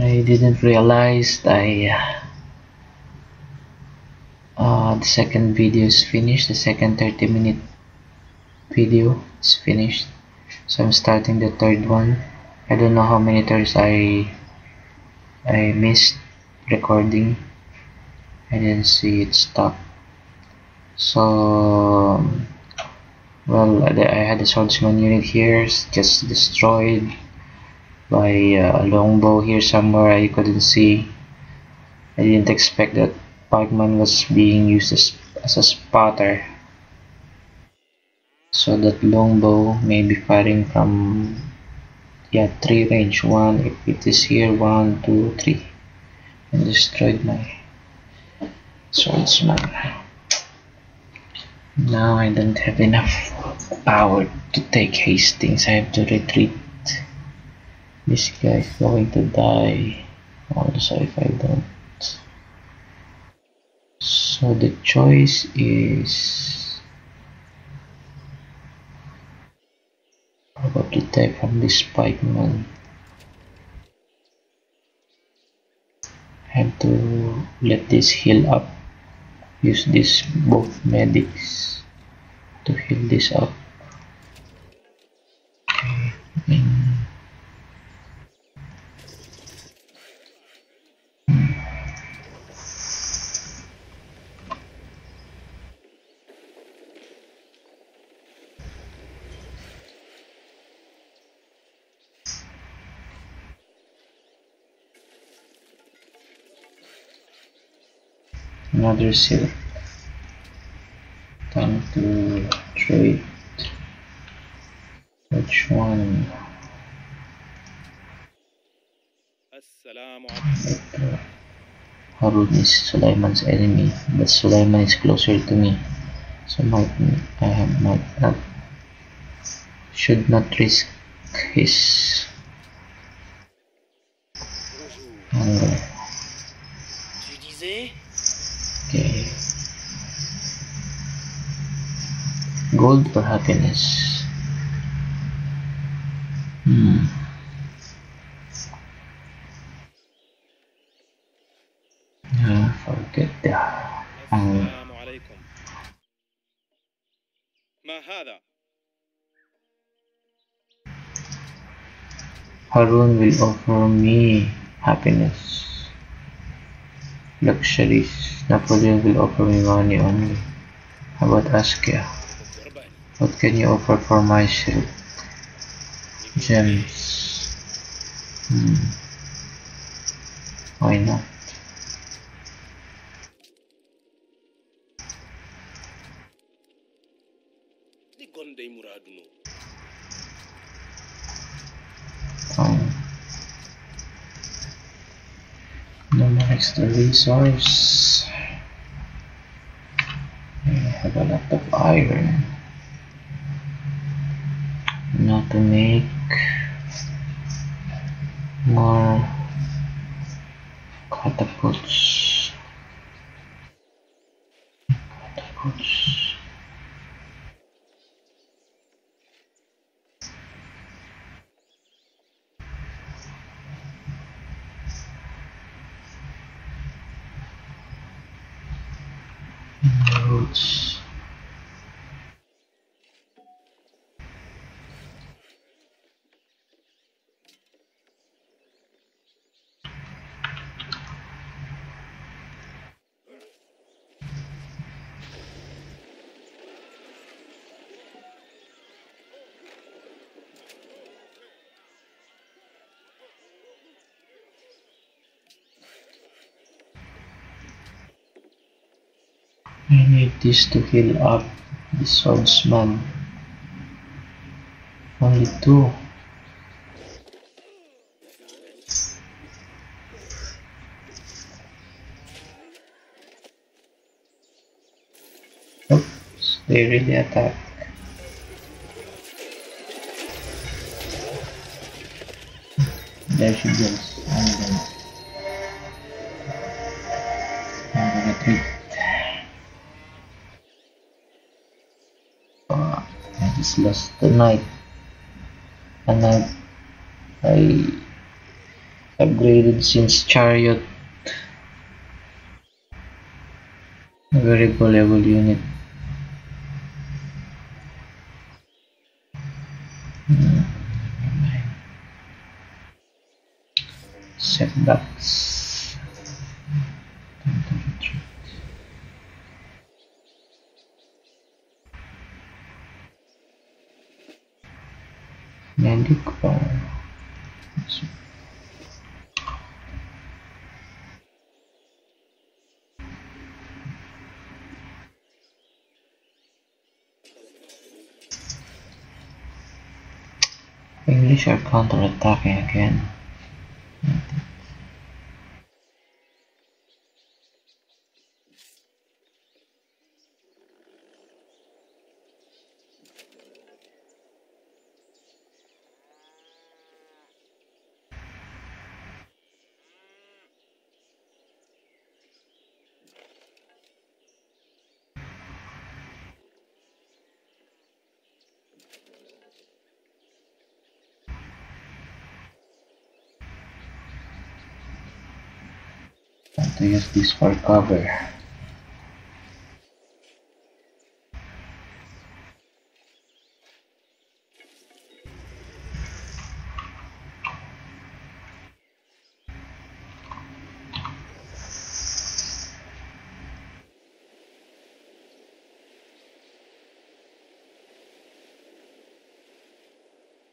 I didn't realize I uh, the second video is finished the second 30 minute video is finished. So I'm starting the third one. I don't know how many times I I missed recording. I didn't see it stop. So well I had a swordsman unit here just destroyed by a uh, longbow here somewhere I couldn't see. I didn't expect that pikeman was being used as, as a spotter. So that longbow may be firing from yeah three range. One if it is here one two three. And destroyed my swordsman now I don't have enough power to take Hastings. I have to retreat this guy is going to die. Also if I don't. So the choice is probably die from this pikeman have to let this heal up. Use this both medics to heal this up. Okay. Another silk time to trade which one? Harun is Suleiman's enemy but Suleiman is closer to me. So might I have might uh, not should not risk his anger Okay for happiness. Hmm. Uh, forget that. Um, Harun will offer me happiness, luxuries. Napoleon will offer me money only. How about Askia? What can you offer for my shield? Gems. Hmm. Why not? e Um, no more extra resource. I have a lot of iron. To make more catapults. Catapults. Roads. I need this to heal up the swordsman. Only two. Oops, they really attack. There she goes. The knight. And I, I, upgraded since chariot variable level unit Hmm. setbacks Time to retreat. medic power English are counterattacking again. Time to use this for cover.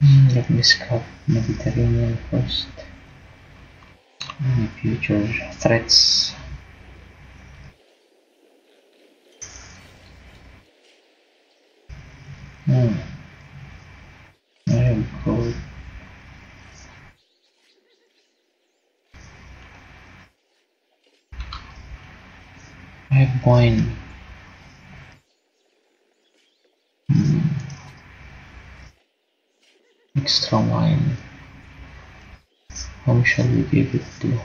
Hmm, Let me scout Mediterranean first. Future threats? Hmm. I have gold. I have wine. Hmm. Extra wine. How schon we give it to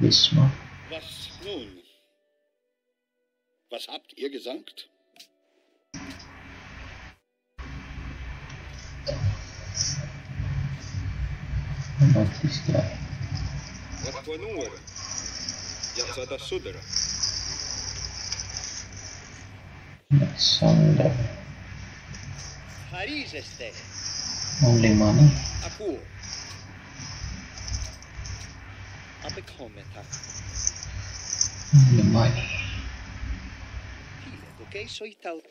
this one? Was nun? Was habt ihr gesagt? Monatlich drei. Watuanur. Yazada Sudra. Alexander. Haris. Only money. Akur. aby komentarz. Money. Okay, so it out.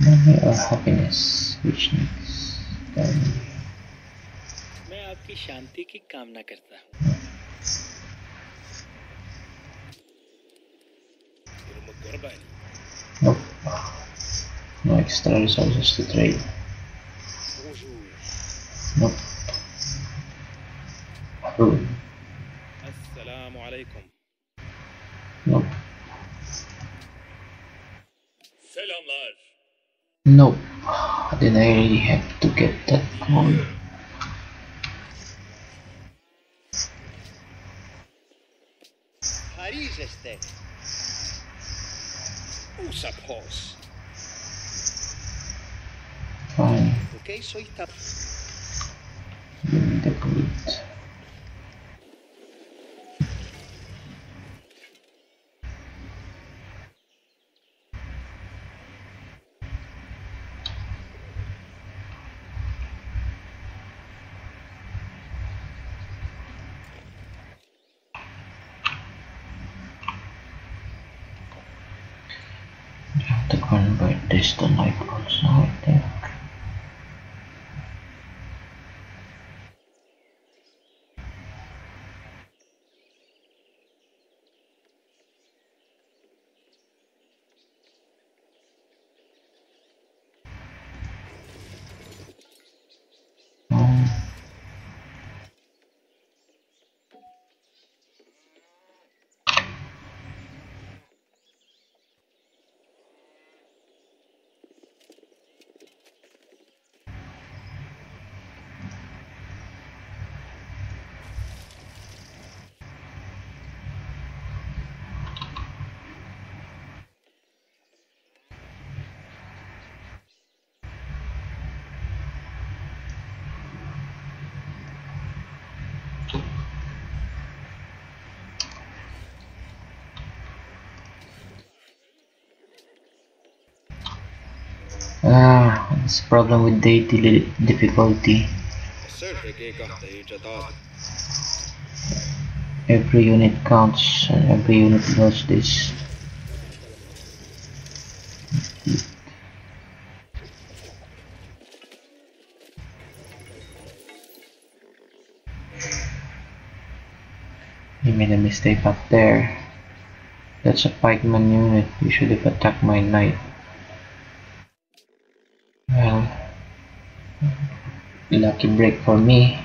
Money or happiness, which needs time. मैं आपकी शांति की कामना करता हूँ Nope. No extra resources to trade. Nope. Food aleyküm. No. Selamlar. No. Then I really have to get that one. Paris este. Usa pos. Fine. Okay, So it's up. Convert this to knight also, I think. Oh. yeah, it's problem with Deity difficulty. Every unit counts and every unit does this. You made a mistake up there. That's a pikeman unit. You should have attacked my knight. Well, lucky break for me.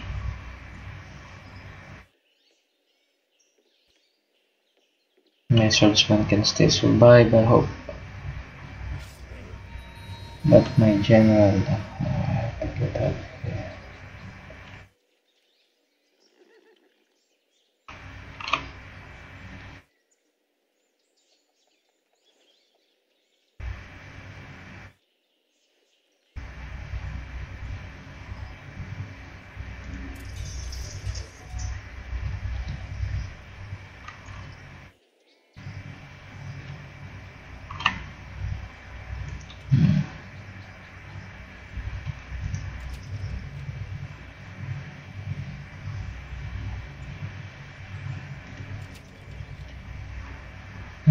My swordsman can still survive, I hope. But my general, uh, I have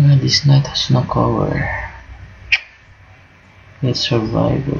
This knight has no cover. Let's survive the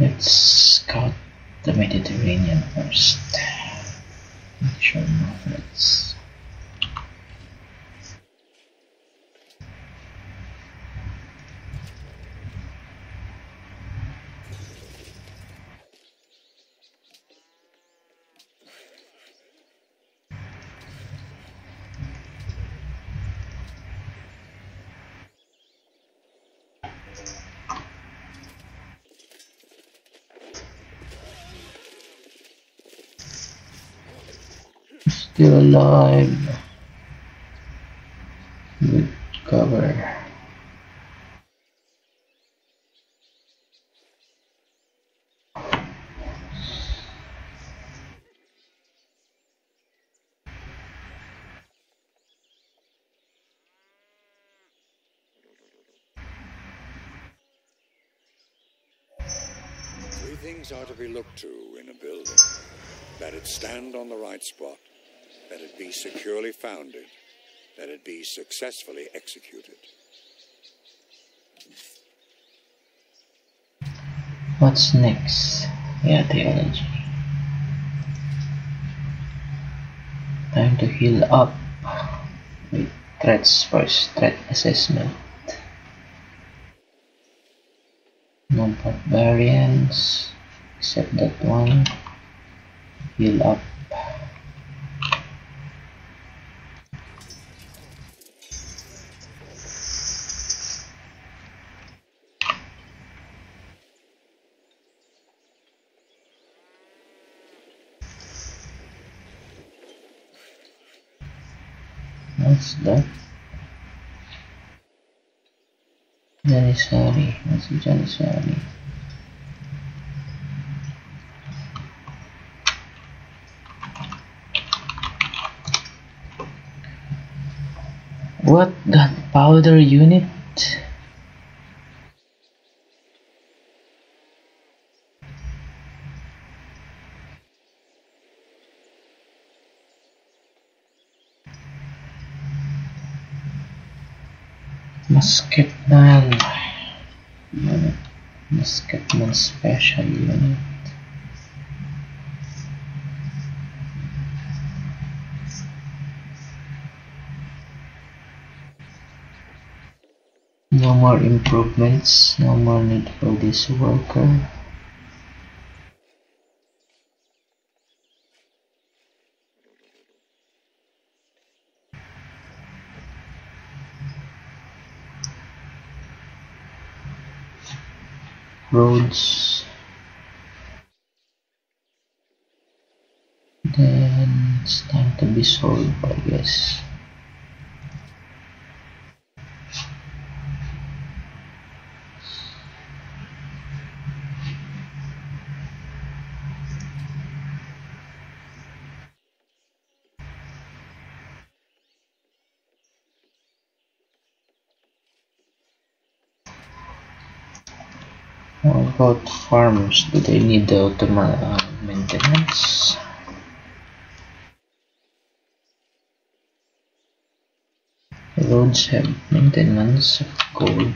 Let's scout the Mediterranean first. Make sure no threats. Still alive. Good cover. Three things are to be looked to in a building that it stand on the right spot, securely founded, that it be successfully executed. What's next? Yeah, theology. Time to heal up. With threats first, threat assessment. No barbarians, except that one. Heal up. What's that? What's Janissary? What gunpowder unit? Musket. Musketman Special Unit. No more improvements, no more need for this worker. Roads. Then it's time to be sold I guess How about farms? Do they need the automatic uh, maintenance? Roads have maintenance of gold.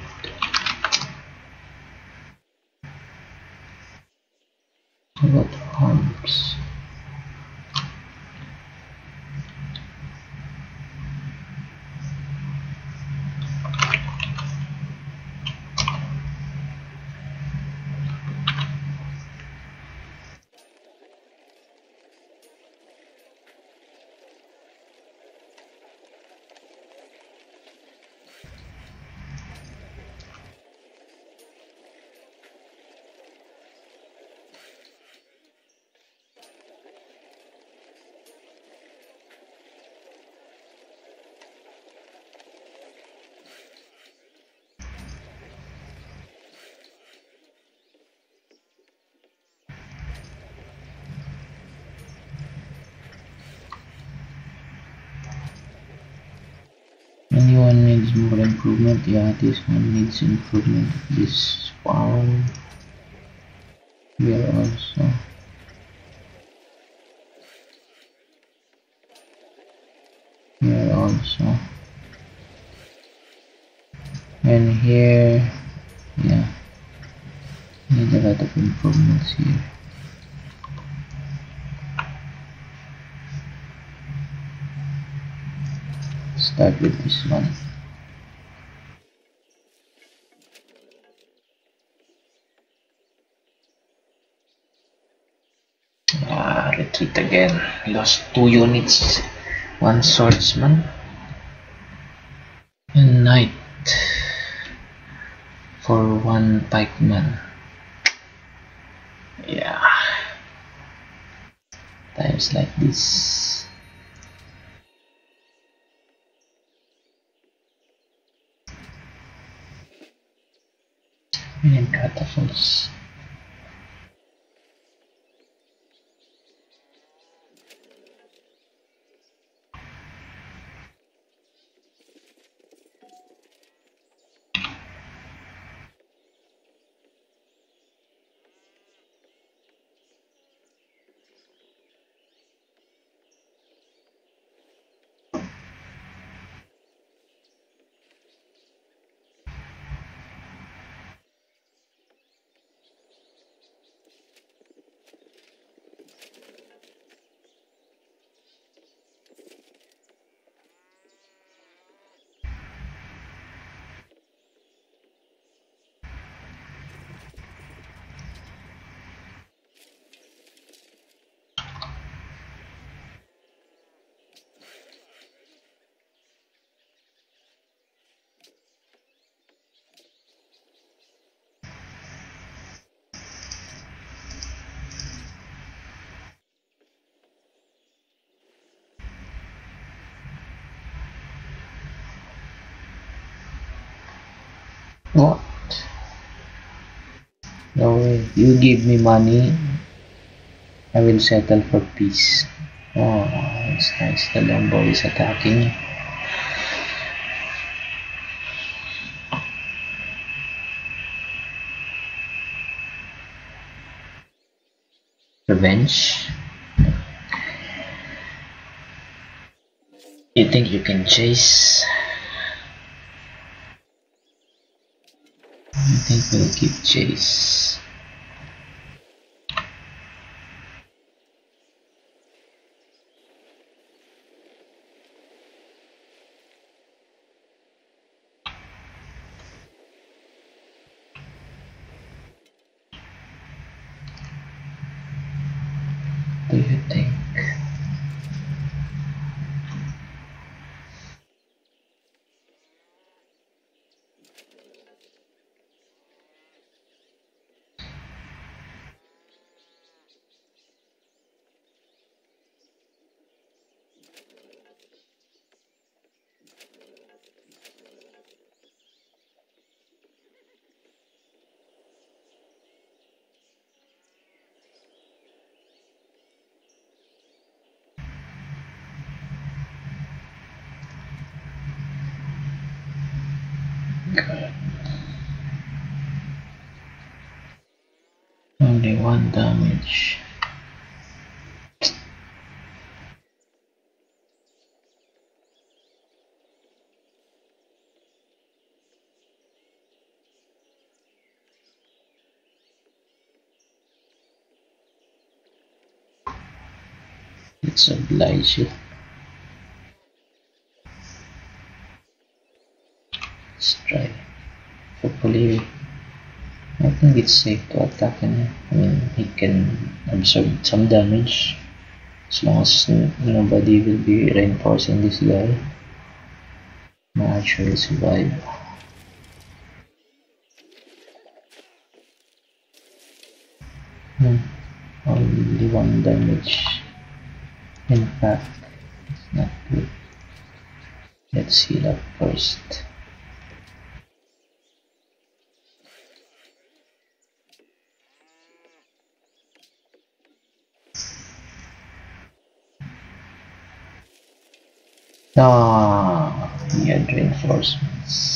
How about farms? Anyone needs more improvement? Yeah, this one needs improvement. This farm here also. Here also. And here, yeah, need a lot of improvements here. Start with this one ah, retreat again. Lost two units one swordsman and knight for one pikeman. Yeah. Times like this and catapults. What? No way. You give me money, I will settle for peace. Oh, it's nice. The longbow is attacking. Revenge. You think you can chase? Think think we'll keep chase. do you think? God. Only one damage. Let's oblige you. Let's try. Hopefully, I think it's safe to attack him. I mean, he can absorb some damage as long as nobody will be reinforcing this guy. Might actually survive. Hmm. Only one damage. In fact, it's not good. Let's heal up first. Ah, had reinforcements.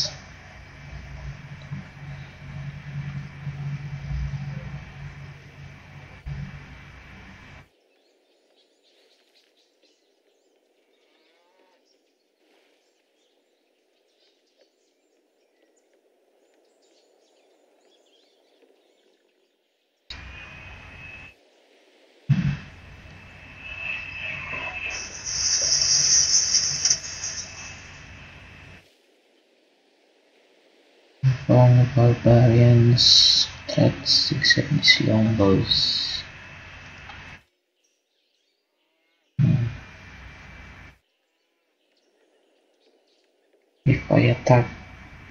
Long barbarians threats except these longbows. Hmm. If I attack,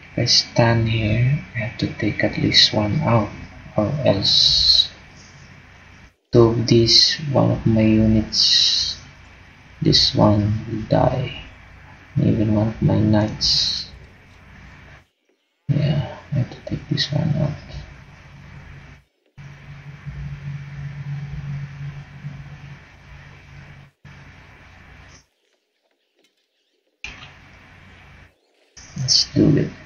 if I stand here, I have to take at least one out, or else two of these, one of my units, this one will die. Even one of my knights yeah, I have to take this one out. Let's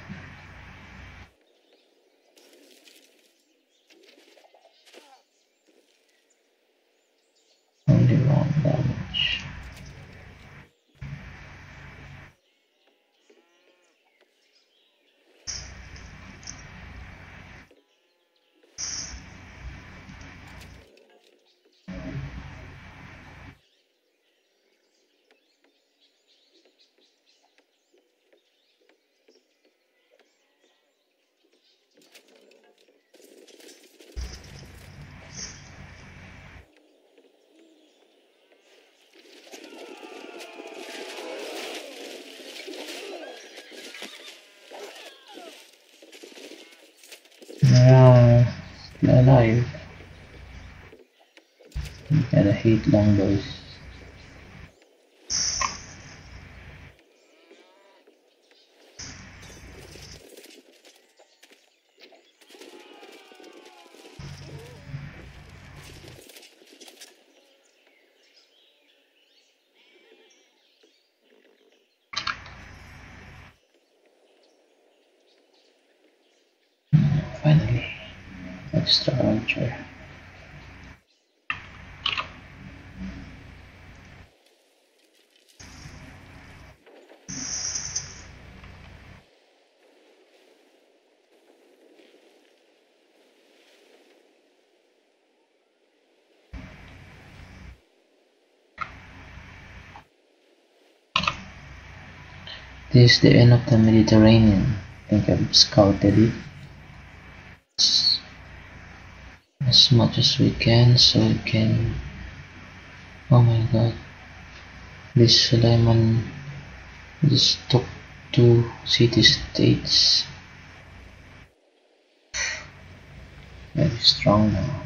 alive. You gotta hate longbows. This is the end of the Mediterranean. I think I've scouted it as, much as we can so we can oh my god. This Suleiman just took two city states. Very strong now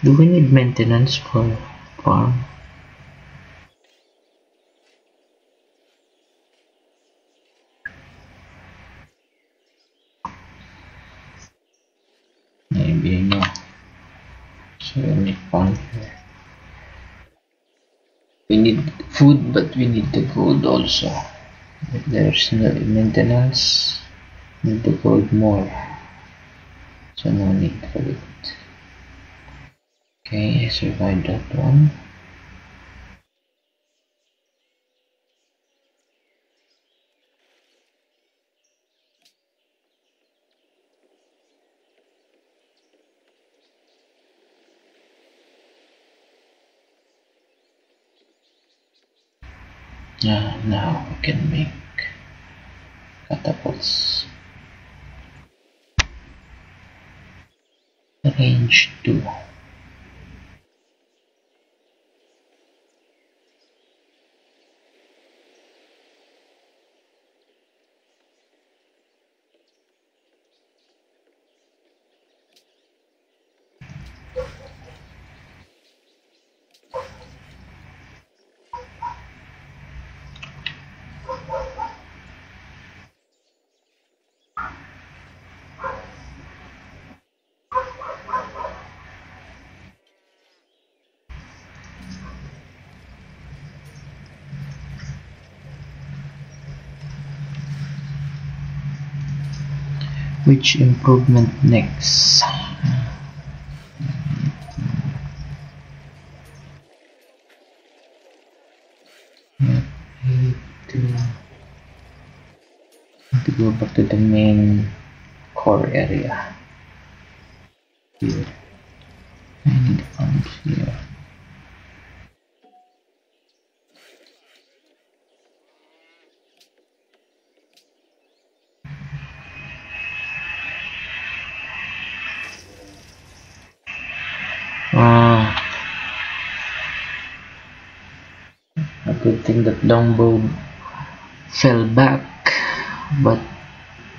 Do we need maintenance for farm? Maybe no. So we need farm here. We need food, but we need the gold also. If there's no maintenance, need the gold more. So no need for it. Okay, I survived that one. Yeah, now we can make catapults. Range 2. Which improvement next? To go back to the main core area. Here. I need pumps here. Ah. A good thing that Longbow fell back, but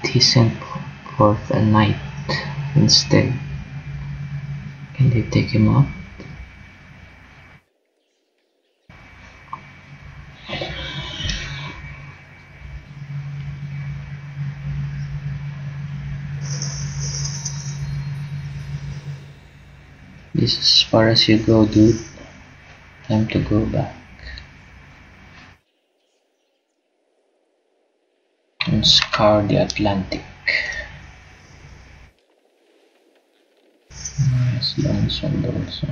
he sent forth a knight instead. Can they take him out? This is as far as you go, dude. Time to go back. And scour the Atlantic. Nice long sword also.